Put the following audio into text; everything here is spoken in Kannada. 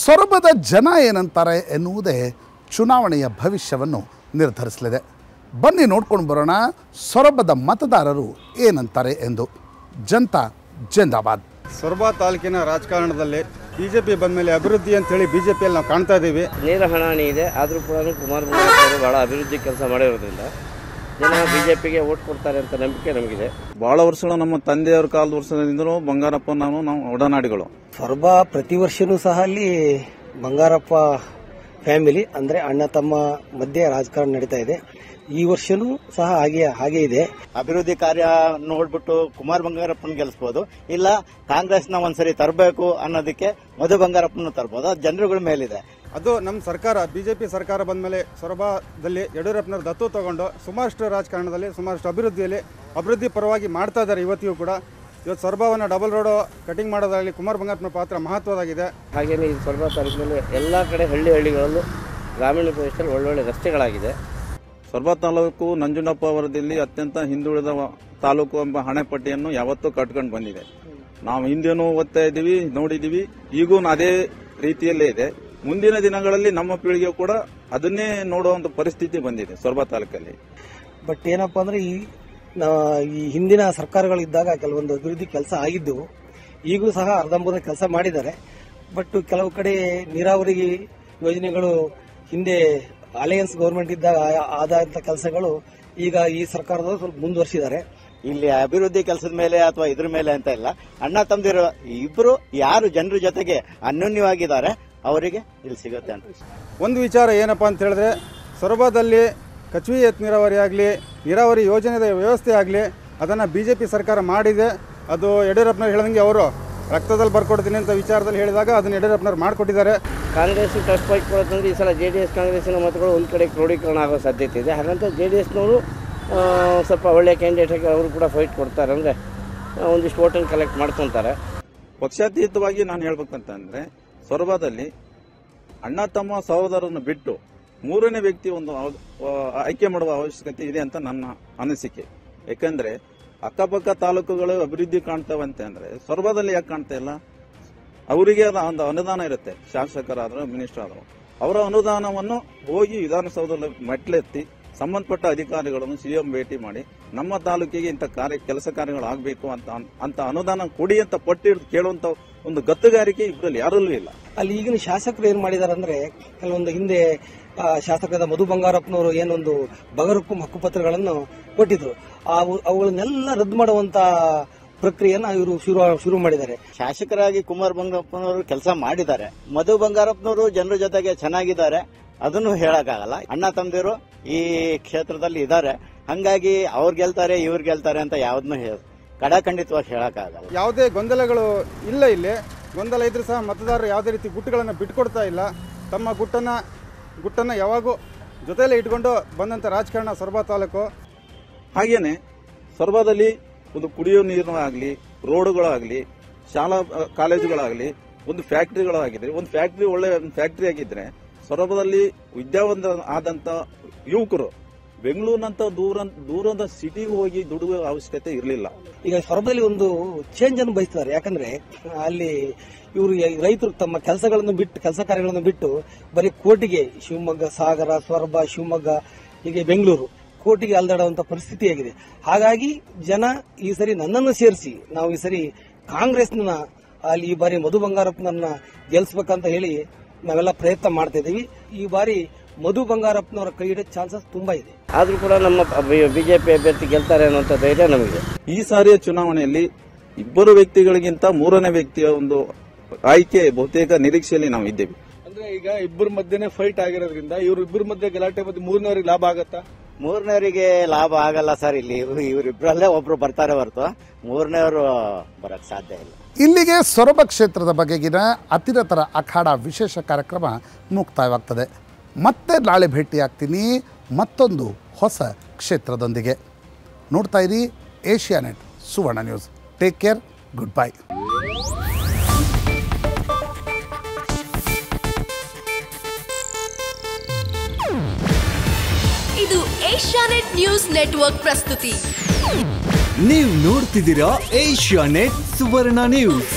ಸೊರಬದ ಜನ ಏನಂತಾರೆ ಎನ್ನುವುದೇ ಚುನಾವಣೆಯ ಭವಿಷ್ಯವನ್ನು ನಿರ್ಧರಿಸಲಿದೆ. ಬನ್ನಿ ನೋಡ್ಕೊಂಡು ಬರೋಣ ಸೊರಬದ ಮತದಾರರು ಏನಂತಾರೆ ಎಂದು. ಜನತಾ ಜಿಂದಾಬಾದ್. ಸೊರಬ ತಾಲೂಕಿನ ರಾಜಕಾರಣದಲ್ಲಿ ಬಿಜೆಪಿ ಬಂದ ಮೇಲೆ ಅಭಿವೃದ್ಧಿ ಅಂತೇಳಿ ಬಿಜೆಪಿಯಲ್ಲಿ ನಾವು ಕಾಣ್ತಾ ಇದ್ದೀವಿ. ನೇರ ಹಣಾಣಿ ಇದೆ ಆದರೂ ಕೂಡ ಕುಮಾರಸ್ವಾಮಿ ಅವರು ಭಾಳ ಅಭಿವೃದ್ಧಿ ಕೆಲಸ ಮಾಡಿರೋದ್ರಿಂದ ಜನ ಬಿಜೆಪಿಗೆ ಜೆ ಪಿಗೆ ಓಟ್ ಕೊಡ್ತಾರೆ ಅಂತ ನಂಬಿಕೆ ನಮಗಿದೆ. ಬಹಳ ವರ್ಷಗಳು ನಮ್ಮ ತಂದೆಯವರ ಕಾಲದ ವರ್ಷದಿಂದಲೂ ಬಂಗಾರಪ್ಪ ನಾನು ನಾವು ಒಡನಾಡಿಗಳು. ಸ್ವರ್ಬ ಪ್ರತಿ ವರ್ಷನೂ ಸಹ ಅಲ್ಲಿ ಬಂಗಾರಪ್ಪ ಫ್ಯಾಮಿಲಿ ಅಂದ್ರೆ ಅಣ್ಣ ತಮ್ಮ ಮಧ್ಯೆ ರಾಜಕಾರಣ ನಡೀತಾ ಇದೆ. ಈ ವರ್ಷನೂ ಸಹ ಹಾಗೆ ಹಾಗೆ ಇದೆ. ಅಭಿವೃದ್ಧಿ ಕಾರ್ಯ ನೋಡ್ಬಿಟ್ಟು ಕುಮಾರ್ ಬಂಗಾರಪ್ಪನ ಗೆಲ್ಲಿಸಬಹುದು ಇಲ್ಲ ಕಾಂಗ್ರೆಸ್ನ ಒಂದ್ಸರಿ ತರಬೇಕು ಅನ್ನೋದಕ್ಕೆ ಮಧು ಬಂಗಾರಪ್ಪನ ತರಬಹುದು ಅದು ಜನರುಗಳ ಮೇಲಿದೆ. ಅದು ನಮ್ಮ ಸರ್ಕಾರ ಬಿಜೆಪಿ ಸರ್ಕಾರ ಬಂದ ಮೇಲೆ ಸೊರಬದಲ್ಲಿ ಯಡಿಯೂರಪ್ಪನ ದತ್ತು ತಗೊಂಡು ಸುಮಾರಷ್ಟು ರಾಜಕಾರಣದಲ್ಲಿ ಸುಮಾರಷ್ಟು ಅಭಿವೃದ್ಧಿಯಲ್ಲಿ ಅಭಿವೃದ್ಧಿ ಪರವಾಗಿ ಮಾಡ್ತಾ ಇದ್ದಾರೆ ಇವತ್ತಿಗೂ ಕೂಡ. ಇವತ್ತು ಸೊರಬವನ್ನು ಡಬಲ್ ರೋಡು ಕಟಿಂಗ್ ಮಾಡೋದಾಗಲಿ ಕುಮಾರ್ ಬಂಗಾರಪ್ಪನ ಪಾತ್ರ ಮಹತ್ವದಾಗಿದೆ. ಹಾಗೆಯೇ ಈ ಸೊರಬ ತಾಲೂಕಿನಲ್ಲಿ ಎಲ್ಲ ಕಡೆ ಹಳ್ಳಿ ಹಳ್ಳಿಗಳಲ್ಲೂ ಗ್ರಾಮೀಣ ಪ್ರದೇಶದಲ್ಲಿ ಒಳ್ಳೊಳ್ಳೆ ರಸ್ತೆಗಳಾಗಿದೆ. ಸೊರಬ ತಾಲೂಕು ನಂಜುಂಡಪ್ಪ ವರದಿಯಲ್ಲಿ ಅತ್ಯಂತ ಹಿಂದುಳಿದ ತಾಲೂಕು ಎಂಬ ಹಣೆಪಟ್ಟಿಯನ್ನು ಯಾವತ್ತೂ ಕಟ್ಕೊಂಡು ಬಂದಿದೆ. ನಾವು ಹಿಂದೆನೂ ಓದ್ತಾ ಇದ್ದೀವಿ, ನೋಡಿದ್ದೀವಿ, ಈಗೂ ಅದೇ ರೀತಿಯಲ್ಲೇ ಇದೆ. ಮುಂದಿನ ದಿನಗಳಲ್ಲಿ ನಮ್ಮ ಪೀಳಿಗೆ ಕೂಡ ಅದನ್ನೇ ನೋಡುವಂತ ಪರಿಸ್ಥಿತಿ ಬಂದಿದೆ ಸೊರಬ ತಾಲೂಕಲ್ಲಿ. ಬಟ್ ಏನಪ್ಪಾ ಅಂದ್ರೆ ಈ ಈ ಹಿಂದಿನ ಸರ್ಕಾರಗಳಿದ್ದಾಗ ಕೆಲವೊಂದು ಅಭಿವೃದ್ಧಿ ಕೆಲಸ ಆಗಿದ್ದು ಈಗಲೂ ಸಹ ಅರ್ಧಂಬರ್ಧ ಕೆಲಸ ಮಾಡಿದ್ದಾರೆ. ಬಟ್ ಕೆಲವು ಕಡೆ ನೀರಾವರಿ ಯೋಜನೆಗಳು ಹಿಂದೆ ಅಲಯನ್ಸ್ ಗೌರ್ಮೆಂಟ್ ಇದ್ದಾಗ ಆದಂತ ಕೆಲಸಗಳು ಈಗ ಈ ಸರ್ಕಾರದವರು ಸ್ವಲ್ಪ ಮುಂದುವರಿಸಿದ್ದಾರೆ. ಇಲ್ಲಿ ಅಭಿವೃದ್ಧಿ ಕೆಲಸದ ಮೇಲೆ ಅಥವಾ ಇದ್ರ ಮೇಲೆ ಅಂತ ಇಲ್ಲ. ಅಣ್ಣ ತಮ್ಮದಿರೋ ಇಬ್ಬರು ಯಾರು ಜನರ ಜೊತೆಗೆ ಅನ್ಯೋನ್ಯವಾಗಿದ್ದಾರೆ ಅವರಿಗೆ ಇಲ್ಲಿ ಸಿಗುತ್ತೆ ಅಂತ. ಒಂದು ವಿಚಾರ ಏನಪ್ಪ ಅಂತ ಹೇಳಿದ್ರೆ ಸೊರಬದಲ್ಲಿ ಕಚ್ವಿ ಎತ್ ನೀರಾವರಿ ಆಗಲಿ ನೀರಾವರಿ ಯೋಜನೆದ ವ್ಯವಸ್ಥೆ ಆಗಲಿ ಅದನ್ನು ಬಿ ಜೆ ಪಿ ಸರ್ಕಾರ ಮಾಡಿದೆ. ಅದು ಯಡಿಯೂರಪ್ಪನವ್ರು ಹೇಳಿದಂಗೆ ಅವರು. ರಕ್ತದಲ್ಲಿ ಬರ್ಕೊಡ್ತೀನಿ ಅಂತ ವಿಚಾರದಲ್ಲಿ ಹೇಳಿದಾಗ ಅದನ್ನ ಯಡಿಯೂರಪ್ಪನವ್ರು ಮಾಡಿಕೊಟ್ಟಿದ್ದಾರೆ. ಕಾಂಗ್ರೆಸ್ ಟ್ರಸ್ಟ್ ಫೈಟ್ ಕೊಡೋದಂದ್ರೆ ಈ ಸಲ ಜೆ ಡಿ ಎಸ್ ಕಾಂಗ್ರೆಸ್ಸಿನ ಮತಗಳು ಒಂದು ಕಡೆ ಕ್ರೋಢೀಕರಣ ಆಗೋ ಸಾಧ್ಯತೆ ಇದೆ. ಹಾಗಂತ ಜೆ ಡಿ ಎಸ್ನವರು ಸ್ವಲ್ಪ ಒಳ್ಳೆಯ ಕ್ಯಾಂಡಿಡೇಟ್ ಆಗಿ ಅವರು ಕೂಡ ಫೈಟ್ ಕೊಡ್ತಾರೆ ಅಂದರೆ ಒಂದಿಷ್ಟು ಓಟನ್ನು ಕಲೆಕ್ಟ್ ಮಾಡ್ಕೊತಾರೆ. ಪಕ್ಷಾತೀತವಾಗಿ ನಾನು ಹೇಳ್ಬೇಕಂತಂದರೆ ಸೊರಬದಲ್ಲಿ ಅಣ್ಣ ತಮ್ಮ ಸಹೋದರನ್ನು ಬಿಟ್ಟು ಮೂರನೇ ವ್ಯಕ್ತಿ ಒಂದು ಆಯ್ಕೆ ಮಾಡುವ ಅವಶ್ಯಕತೆ ಇದೆ ಅಂತ ನನ್ನ ಅನಿಸಿಕೆ. ಯಾಕಂದ್ರೆ ಅಕ್ಕಪಕ್ಕ ತಾಲೂಕುಗಳು ಅಭಿವೃದ್ಧಿ ಕಾಣ್ತವಂತೆ ಅಂದ್ರೆ ಸೊರಬದಲ್ಲಿ ಯಾಕೆ ಕಾಣ್ತಾ ಇಲ್ಲ? ಅವರಿಗೆ ಒಂದು ಅನುದಾನ ಇರುತ್ತೆ, ಶಾಸಕರಾದರೂ ಮಿನಿಸ್ಟರ್ ಆದರೂ ಅವರ ಅನುದಾನವನ್ನು ಹೋಗಿ ವಿಧಾನಸೌಧದಲ್ಲಿ ಮೆಟ್ಲೆತ್ತಿ ಸಂಬಂಧಪಟ್ಟ ಅಧಿಕಾರಿಗಳನ್ನು ಸಿಎಂ ಭೇಟಿ ಮಾಡಿ, ನಮ್ಮ ತಾಲೂಕಿಗೆ ಇಂಥ ಕಾರ್ಯ, ಕೆಲಸ ಕಾರ್ಯಗಳು ಆಗಬೇಕು ಅಂತ ಅಂತ ಅನುದಾನ ಕೊಡಿ ಅಂತ ಪಟ್ಟಿ ಕೇಳುವಂತ ಒಂದು ಗತ್ತುಗಾರಿಕೆ ಇಬ್ಬರಲ್ಲಿ ಯಾರಲ್ಲೂ ಇಲ್ಲ. ಅಲ್ಲಿ ಈಗಿನ ಶಾಸಕರು ಏನ್ ಮಾಡಿದಾರೆ ಅಂದ್ರೆ ಕೆಲವೊಂದು ಹಿಂದೆ ಶಾಸಕರಾದ ಮಧು ಬಂಗಾರಪ್ಪನವರು ಏನೊಂದು ಬಗರಕ್ಕೂ ಹಕ್ಕುಪತ್ರಗಳನ್ನು ಕೊಟ್ಟಿದ್ರು. ಆ ಅವುಗಳನ್ನೆಲ್ಲ ರದ್ದು ಮಾಡುವಂತ ಪ್ರಕ್ರಿಯೆಯನ್ನು ಇವರು ಶುರು ಶುರು ಮಾಡಿದ್ದಾರೆ. ಶಾಸಕರಾಗಿ ಕುಮಾರ್ ಬಂಗಾರಪ್ಪನವರು ಕೆಲಸ ಮಾಡಿದ್ದಾರೆ. ಮಧು ಬಂಗಾರಪ್ಪನವರು ಜನರ ಜೊತೆಗೆ ಚೆನ್ನಾಗಿದ್ದಾರೆ. ಅದನ್ನು ಹೇಳಕ್ಕಾಗಲ್ಲ. ಅಣ್ಣ ತಂದಿರು ಈ ಕ್ಷೇತ್ರದಲ್ಲಿ ಇದ್ದಾರೆ. ಹಂಗಾಗಿ ಅವ್ರು ಗೆಲ್ತಾರೆ ಇವ್ರು ಗೆಲ್ತಾರೆ ಅಂತ ಯಾವ್ದನ್ನು ಕಡಾಖಂಡಿತವಾಗಿ ಹೇಳಕ್ಕಾಗಲ್ಲ. ಯಾವುದೇ ಗೊಂದಲಗಳು ಇಲ್ಲ ಇಲ್ಲಿ. ಗೊಂದಲ ಇದ್ರೂ ಸಹ ಮತದಾರರು ಯಾವುದೇ ರೀತಿ ಗುಟ್ಟುಗಳನ್ನು ಬಿಟ್ಟುಕೊಡ್ತಾ ಇಲ್ಲ. ತಮ್ಮ ಗುಟ್ಟನ್ನು ಗುಟ್ಟನ್ನು ಯಾವಾಗೂ ಜೊತೆಯಲ್ಲೇ ಇಟ್ಕೊಂಡು ಬಂದಂಥ ರಾಜಕಾರಣ ಸೊರಬ ತಾಲೂಕು. ಹಾಗೆಯೇ ಸೊರಬದಲ್ಲಿ ಒಂದು ಕುಡಿಯೋ ನೀರು ಆಗಲಿ ರೋಡುಗಳಾಗಲಿ, ಶಾಲಾ ಕಾಲೇಜುಗಳಾಗಲಿ, ಒಂದು ಫ್ಯಾಕ್ಟ್ರಿಗಳಾಗಿದ್ರೆ, ಒಂದು ಫ್ಯಾಕ್ಟ್ರಿ ಒಳ್ಳೆ ಫ್ಯಾಕ್ಟ್ರಿ ಆಗಿದ್ರೆ ಸೊರಬದಲ್ಲಿ ವಿದ್ಯಾವಂತ ಆದಂತ ಯುವಕರು ಬೆಂಗಳೂರಿನಂತ ದೂರ ದೂರದ ಸಿಟಿಗೆ ಹೋಗಿ ದುಡುವ ಅವಶ್ಯಕತೆ ಇರಲಿಲ್ಲ. ಈಗ ಸೊರಬದಲ್ಲಿ ಒಂದು ಚೇಂಜ್ ಅನ್ನು ಬಯಸ್ತಾರೆ. ಯಾಕಂದ್ರೆ, ಅಲ್ಲಿ ಇವರು ರೈತರು ತಮ್ಮ ಕೆಲಸಗಳನ್ನು ಬಿಟ್ಟು, ಕೆಲಸ ಕಾರ್ಯಗಳನ್ನು ಬಿಟ್ಟು ಬರೀ ಕೋಟಿಗೆ ಶಿವಮೊಗ್ಗ, ಸಾಗರ ಸೊರಬ ಶಿವಮೊಗ್ಗ, ಹೀಗೆ ಬೆಂಗಳೂರು ಕೋಟಿಗೆ ಅಲ್ದಾಡುವಂತ ಪರಿಸ್ಥಿತಿ ಆಗಿದೆ. ಹಾಗಾಗಿ ಜನ ಈ ಸರಿ ನನ್ನನ್ನು ಸೇರಿಸಿ, ನಾವು ಈ ಸರಿ ಕಾಂಗ್ರೆಸ್ನ, ಅಲ್ಲಿ ಈ ಬಾರಿ ಮಧು ಬಂಗಾರಪ್ಪನನ್ನ ಗೆಲ್ಲಿಸ್ಬೇಕಂತ ಹೇಳಿ ನಾವೆಲ್ಲ ಪ್ರಯತ್ನ ಮಾಡ್ತಾ ಇದೀವಿ ಈ ಬಾರಿ ಮಧು ಬಂಗಾರಪ್ಪನವರ ಕೈ ಹಿಡಿದ ಚಾನ್ಸಸ್ ತುಂಬಾ ಇದೆ. ಆದರೂ ಕೂಡ ನಮ್ಮ ಬಿಜೆಪಿ ಅಭ್ಯರ್ಥಿ ಗೆಲ್ತಾರೆ ಅನ್ನುವಂತ ಧೈರ್ಯ ನಮಗೆ. ಈ ಸಾರಿಯ ಚುನಾವಣೆಯಲ್ಲಿ ಇಬ್ಬರು ವ್ಯಕ್ತಿಗಳಿಗಿಂತ ಮೂರನೇ ವ್ಯಕ್ತಿಯ ಒಂದು ಆಯ್ಕೆ ಬಹುತೇಕ ನಿರೀಕ್ಷೆಯಲ್ಲಿ ನಾವು ಇದ್ದೇವೆ. ಅಂದ್ರೆ ಈಗ ಇಬ್ಬರ ಮಧ್ಯೆನೆ ಫೈಟ್ ಆಗಿರೋದ್ರಿಂದ ಇವ್ರ ಇಬ್ಬರ ಮಧ್ಯೆ ಗಲಾಟೆ ಮತ್ತೆ ಮೂರನೇವರಿಗೆ ಲಾಭ ಆಗತ್ತಾ? ಮೂರನೇವರಿಗೆ ಲಾಭ ಆಗಲ್ಲ ಸರ್ ಇಲ್ಲಿ. ಇವರಿಬ್ಬರಲ್ಲೇ ಇವರಿಬ್ರಲ್ಲೇ ಒಬ್ರು ಬರ್ತಾರೆ ಹೊರತು. ಮೂರನೇವರು ಬರಕ್ ಸಾಧ್ಯ ಇಲ್ಲ. ಇಲ್ಲಿಗೆ ಸೊರಬ ಕ್ಷೇತ್ರದ ಬಗೆಗಿನ ಅತಿರತರ ಅಖಾಡ ವಿಶೇಷ ಕಾರ್ಯಕ್ರಮ ಮುಕ್ತಾಯವಾಗ್ತದೆ. ಮತ್ತೆ ನಾಳೆ ಭೇಟಿಯಾಗ್ತೀನಿ. ಮತ್ತೊಂದು ಹೊಸ ಕ್ಷೇತ್ರದೊಂದಿಗೆ. ನೋಡ್ತಾ ಇರಿ Asianet Suvarna News. Take care good bye ಇದು ಏಷ್ಯಾನೆಟ್ ನ್ಯೂಸ್ ನೆಟ್ವರ್ಕ್ ಪ್ರಸ್ತುತಿ. ನೀವು ನೋಡ್ತಿದ್ದೀರಾ ಏಷ್ಯಾ ನೆಟ್ ಸುವರ್ಣ ನ್ಯೂಸ್.